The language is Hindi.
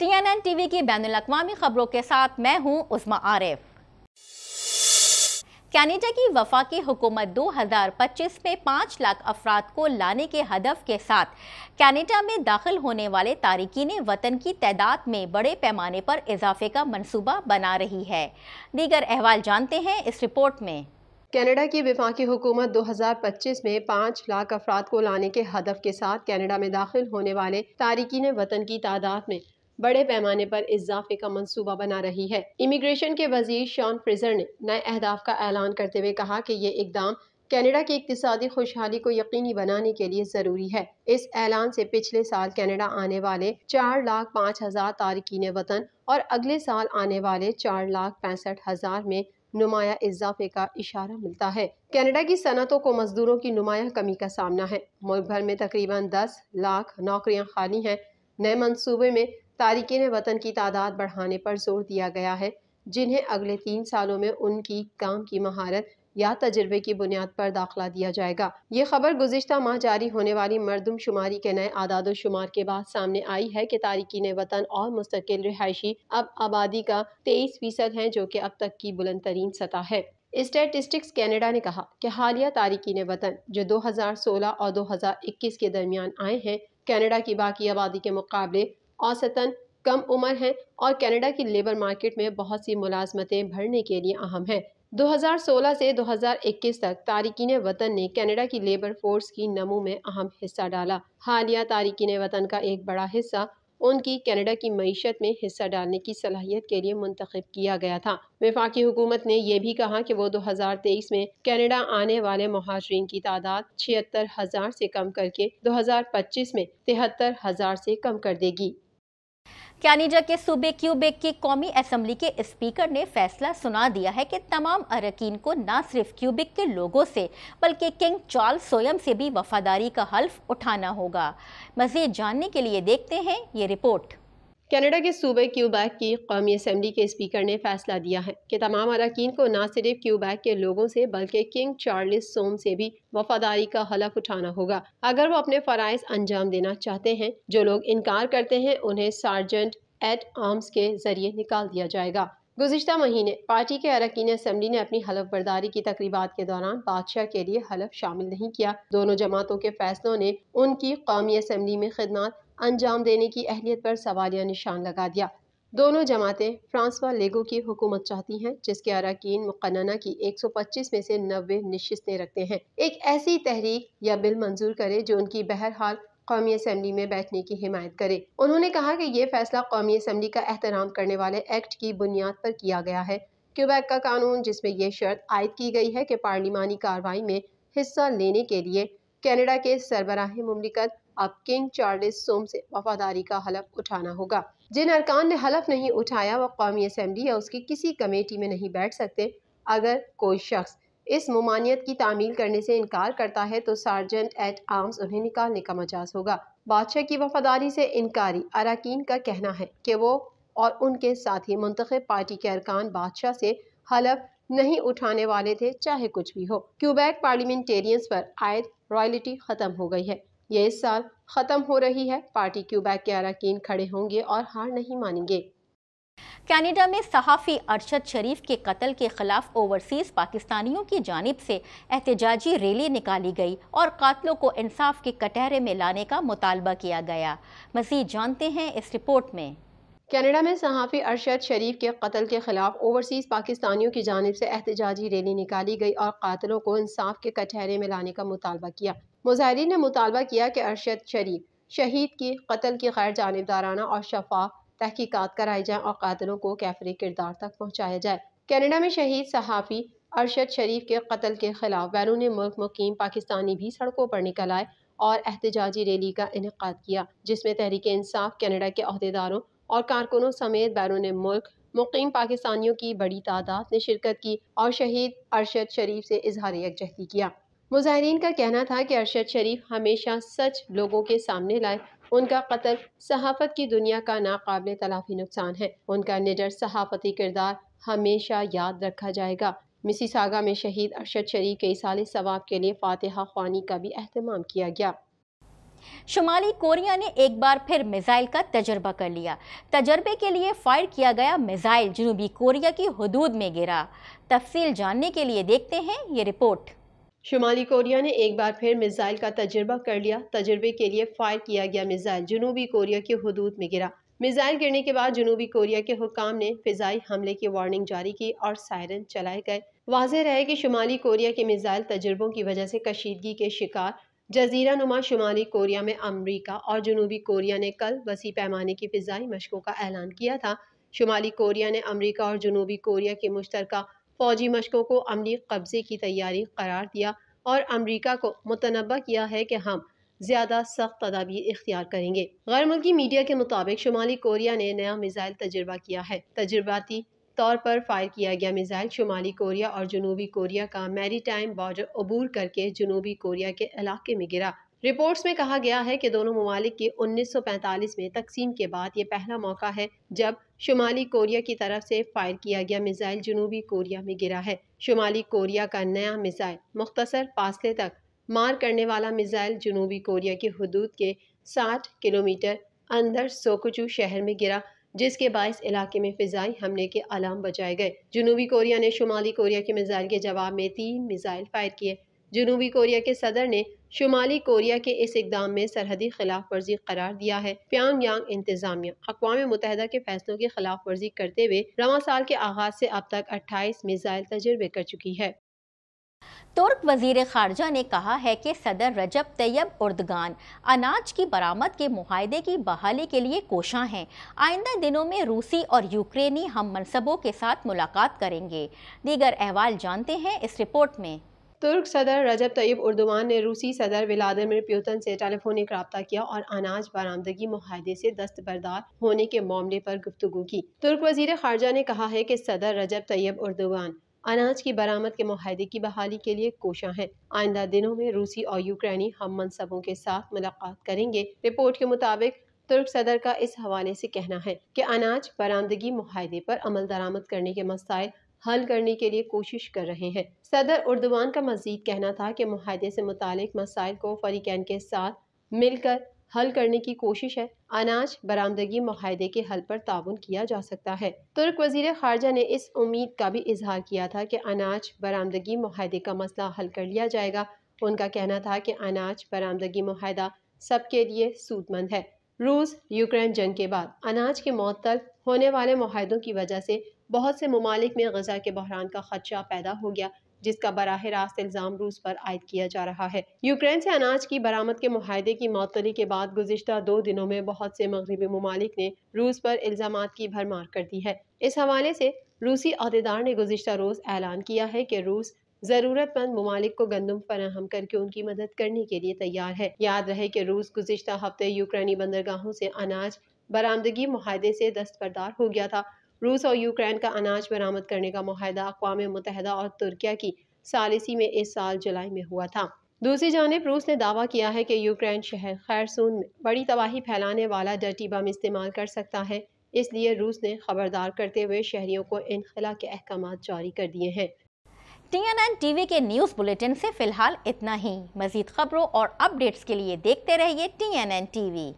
टीएनएन टीवी की बैन अवी खबरों के साथ मैं हूँ उस्मा आरिफ। कैनेडा की वफाकी हुकूमत 2025 में पाँच लाख अफराद को लाने के हदफ के साथ कैनेडा में दाखिल होने वाले तारकिन वतन की तादाद में बड़े पैमाने पर इजाफे का मनसूबा बना रही है। दीगर अहवाल जानते हैं इस रिपोर्ट में। कनाडा की विफाकी हुकूमत 2025 में पाँच लाख अफराद को लाने के हदफ के साथ कनाडा में दाखिल होने वाले तारकिन वतन की तादाद में बड़े पैमाने पर इजाफे का मंसूबा बना रही है। इमिग्रेशन के वज़ीर शॉन फ्रिजर ने नए अहदाफ का ऐलान करते हुए कहा कि ये इकदाम कनाडा की इकतदी खुशहाली को यकीनी बनाने के लिए ज़रूरी है। इस ऐलान से पिछले साल कनाडा आने वाले चार लाख पाँच हज़ार तारकिन वतन और अगले साल आने वाले चार लाख पैंसठ हज़ार में नुमाया इजाफे का इशारा मिलता है। कनाडा की सनतों को मजदूरों की नुमाया कमी का सामना है। मुल्क भर में तकरीबन दस लाख नौकरियाँ खाली हैं। नए मनसूबे में तारकिन वतन की तादाद बढ़ाने पर ज़ोर दिया गया है, जिन्हें अगले तीन सालों में उनकी काम की महारत या तजर्बे की बुनियाद पर दाखिला दिया जाएगा। ये खबर गुजशत माह जारी होने वाली मरदम शुमारी के नए आदाद शुमार के बाद सामने आई है कि तारकिन वतन और मुस्तकिल रिहायशी अब आबादी का तेईस फ़ीसद है, जो कि अब तक की बुलंद तरीन सतह है। स्टेटिस्टिक्स कैनेडा ने कहा कि हालिया तारकिन वतन जो 2016 और 2021 के दरमियान आए हैं, कैनेडा की बाकी आबादी के मुकाबले औसतन कम उम्र हैं और कनाडा की लेबर मार्केट में बहुत सी मुलाजमतें भरने के लिए अहम है। 2016 से 2021 तक तारकिन वतन ने कनाडा की लेबर फोर्स की नमू में अहम हिस्सा डाला। हालिया तारकिन वतन का एक बड़ा हिस्सा उनकी कनाडा की मीशत में हिस्सा डालने की सलाहियत के लिए मुंतखब किया गया था। विफाकी हुकूमत ने यह भी कहा कि वो 2023 में कनाडा आने वाले महाजरीन की तादाद छिहत्तर हज़ार से कम करके 2025 में तिहत्तर हज़ार से कम कर देगी। कैनिजा के सूबे क्यूबेक की कौमी असम्बली के स्पीकर ने फैसला सुना दिया है कि तमाम अरकान को न सिर्फ़ क्यूबिक के लोगों से, बल्कि किंग चार्ल सोयम से भी वफादारी का हल्फ उठाना होगा। मजीद जानने के लिए देखते हैं ये रिपोर्ट। कनाडा के सूबे क्यूबैक की कौमी असम्बली के स्पीकर ने फैसला दिया है कि तमाम अरकान को न सिर्फ़ क्यूबैक के लोगों से, बल्कि किंग चार्लिस सोम से भी वफादारी का हलफ उठाना होगा। अगर वो अपने फ़रज़ अंजाम देना चाहते हैं, जो लोग इनकार करते हैं, उन्हें सार्जेंट एट आर्म्स के ज़रिए निकाल दिया जाएगा। गुजशत महीने, पार्टी के अरकान असम्बली ने अपनी हलफ बर्दारी की तकरीबा के दौरान बादशाह के लिए हलफ शामिल नहीं किया। दोनों जमातों के फैसलों ने उनकी कौमी असम्बली में खदमात, अंजाम देने की अहलियत पर सवालिया निशान लगा दिया। दोनों जमातें फ्रांसवा लेगो की हुकूमत चाहती हैं, जिसके अरकान मुकन्ना की 125 में से 90 नशस्तें रखते हैं। एक ऐसी तहरीक या बिल मंजूर करे जो उनकी बहरहाल कौमी असम्बली में बैठने की हिमायत करे। उन्होंने कहा कि ये फैसला कौमी असम्बली का एहतराम करने वाले एक्ट की बुनियाद पर किया गया है। क्यूबैक का कानून, जिसमें यह शर्त आयद की गई है कि पार्लिमानी कार्रवाई में हिस्सा लेने के लिए कनाडा के सरबराह ममलिकत अब किंग चार्लिस सोम से वफादारी का हलफ उठाना होगा। जिन अरकान ने हलफ नहीं उठाया वह कौमी असम्बली या उसकी किसी कमेटी में नहीं बैठ सकते, अगर कोई शख्स इस ममानियत की तामील करने से इनकार करता है तो सार्जेंट एट आर्म्स उन्हें निकालने का मजाज होगा। बादशाह की वफादारी से इनकारी अरकान का कहना है कि वो और उनके साथी मुंतब पार्टी के अरकान बादशाह से हलफ नहीं उठाने वाले थे, चाहे कुछ भी हो। क्यूबैक पार्लियामेंटेरियंस पर आयद रॉयल्टी ख़त्म हो गई है। ये इस साल ख़त्म हो रही है। पार्टी क्यूबैक के अरकान खड़े होंगे और हार नहीं मानेंगे। कनाडा में सहाफ़ी अरशद शरीफ के कत्ल के खिलाफ ओवरसीज़ पाकिस्तानियों की जानब से एहतजाजी रैली निकाली गई और कातलों को इंसाफ के कटहरे में लाने का मुतालबा किया गया। मजीद जानते हैं इस रिपोर्ट में। कनाडा में सहाफ़ी अरशद शरीफ के कत्ल के खिलाफ ओवरसीज़ पाकिस्तानियों की जानब से एहतजाजी रैली निकाली गई और कातलों को इंसाफ के कटहरे में लाने का मुतालबा किया। मुजाहरीन ने मुतालबा किया कि अरशद शरीफ शहीद की कत्ल की गैर जानबदाराना और शफाफ तहकीकत कराई जाए और कातलों को कैफरी किरदार तक पहुँचाया जाए। कैनेडा में शहीद सहाफ़ी अरशद शरीफ के कत्ल के खिलाफ बैरून मुल्क मुकीम पाकिस्तानी भी सड़कों पर निकल आए और एहतजाजी रैली का इनका किया, जिसमें तहरीक इंसाफ, कैनेडा के अहदेदारों और कारकुनों समेत बैरून मुल्क मुकीम पाकिस्तानियों की बड़ी तादाद ने शिरकत की और शहीद अरशद शरीफ से इजहार यकजहती किया। मुजाहरीन का कहना था कि अरशद शरीफ हमेशा सच लोगों के सामने लाए उनका कत्ल सहाफ़त की दुनिया का नाकबिल तलाफी नुकसान है। उनका निडर सहाफ़ती किरदार हमेशा याद रखा जाएगा। मिसी सागा में शहीद अरशद शरीफ के साल सवाब के लिए फातिहा खानी का भी अहतमाम किया गया। शुमाली कोरिया ने एक बार फिर मिसाइल का तजर्बा कर लिया। तजर्बे के लिए फायर किया गया मिसाइल जनूबी कोरिया की हदूद में गिरा। तफसील जानने के लिए देखते हैं ये रिपोर्ट। शुमाली कोरिया ने एक बार फिर मिसाइल का तजर्बा कर लिया। तजर्बे के लिए फायर किया गया मिसाइल जनूबी कोरिया की हदूद में गिरा। मिसाइल गिरने के बाद जनूबी कोरिया के हुकाम ने फिजाई हमले की वार्निंग जारी की और सायरन चलाए गए। वाजह रहे कि शुमाली कोरिया के मिसाइल तजर्बों की वजह से कशीदगी के शिकार जजीरा नुमा शुमाली कोरिया में अमरीका और जनूबी कोरिया ने कल वसी पैमाने की फ़िज़ाई मशकों का ऐलान किया था। शुमाली कोरिया ने अमरीका और जनूबी कोरिया के मुश्तर फ़ौजी मशकों को अमली कब्ज़े की तैयारी करार दिया और अमरीका को मुतनबा किया है कि हम ज़्यादा सख्त तदाबीर इख्तियार करेंगे। गैर मुल्की मीडिया के मुताबिक शुमाली कोरिया ने नया मिसाइल तजर्बा किया है। तजुर्बाती तौर पर फायर किया गया मिसाइल शुमाली कोरिया और जनूबी कोरिया का मैरी टाइम बॉर्डर अबूर करके जनूबी कोरिया के इलाके में गिरा। रिपोर्ट्स में कहा गया है कि दोनों ममालिक की 1945 में तकसीम के बाद ये पहला मौका है जब शुमाली कोरिया की तरफ़ से फायर किया गया मिसाइल जनूबी कोरिया में गिरा है। शुमाली कोरिया का नया मिसाइल मुख्तसर फासले तक मार करने वाला मिसाइल जनूबी कोरिया की हदूद के 60 किलोमीटर अंदर सोकुचू शहर में गिरा, जिसके बायस इलाके में फ़िज़ाई हमले के अलाम बचाए गए। जनूबी कोरिया ने शुमाली कोरिया के मिसाइल के जवाब में तीन मिसाइल फायर किए। जनूबी कोरिया के सदर ने शुमाली कोरिया के इस इकदाम में सरहदी खिलाफ वर्जी करार दिया है। प्यांग यांग इंतजामिया अकवा मुतहदा के फैसलों की खिलाफ वर्जी करते हुए रवा साल के आगाज़ से अब तक अट्ठाईस मिसाइल तजर्बे कर चुकी है। तुर्क वज़ीर खारजा ने कहा है कि सदर रजब तैयब उर्दगान, अनाज की बरामद के माहदे की बहाली के लिए कोशा हैं। आइंदा दिनों में रूसी और यूक्रेनी हम मनसबों के साथ मुलाकात करेंगे। दीगर अहवाल जानते हैं इस रिपोर्ट में। तुर्क सदर रजब तैयब उर्दवान ने रूसी सदर व्लादिमिर प्यूतन से टेलीफोनिक रबता किया और अनाज बरामदगी माहदे से दस्तबरदार होने के मामले पर गुफ्तु की। तुर्क वज़ीर खारजा ने कहा है कि सदर रजब तैयब उर्दवान अनाज की बरामद के माहदे की बहाली के लिए कोशा है। आइंदा दिनों में रूसी और यूक्रेनी हम मनसबों के साथ मुलाकात करेंगे। रिपोर्ट के मुताबिक तुर्क सदर का इस हवाले से कहना है कि अनाज बरामदगी माहदे पर अमल दरामद करने के मसाइल हल करने के लिए कोशिश कर रहे हैं। सदर उर्दवान का मजीद कहना था कि माहदे से मुतक मसाइल को फरीकैन के साथ मिलकर हल करने की कोशिश है। अनाज, बरामदगी माहदे के हल पर ताउन किया जा सकता है। तुर्क वज़ीर खारजा ने इस उम्मीद का भी इजहार किया था कि अनाज, बरामदगी माहदे का मसला हल कर लिया जाएगा। उनका कहना था कि अनाज, बरामदगी माहदा सबके लिए सूदमंद है। रूस, यूक्रेन जंग के बाद अनाज के मअतल होने वाले माहों की वजह से बहुत से ममालिक में गजा के बहरान का खदशा पैदा हो गया, जिसका बराह रास्त इल्ज़ाम रूस पर आयद किया जा रहा है। यूक्रेन से अनाज की बरामद के माहे की मअतली के बाद गुजशत दो दिनों में बहुत से मगरबी ममालिक ने रूस पर इल्ज़ाम की भरमार कर दी है। इस हवाले से रूसी अहदेदार ने गुजशत रोज़ ऐलान किया है कि रूस ज़रूरतमंद ममालिक को गंदम फराहम करके उनकी मदद करने के लिए तैयार है। याद रहे कि रूस गुजशत हफ़्ते यूक्रेनी बंदरगाहों से अनाज बरामदगी माहे से दस्तबरदार हो गया था। रूस और यूक्रेन का अनाज बरामद करने का माहिदा अकवा मुतहदा और तुर्किया की सालिसी में इस साल जुलाई में हुआ था। दूसरी जानब, रूस ने दावा किया है कि यूक्रेन शहर खैरसून में बड़ी तबाही फैलाने वाला डर्टी बम इस्तेमाल कर सकता है, इसलिए रूस ने खबरदार करते हुए शहरियों को इनखला के अहकाम जारी कर दिए हैं। T N N T V के न्यूज़ बुलेटिन से फ़िलहाल इतना ही। मजीद खबरों और अपडेट्स के लिए देखते रहिए T N N T V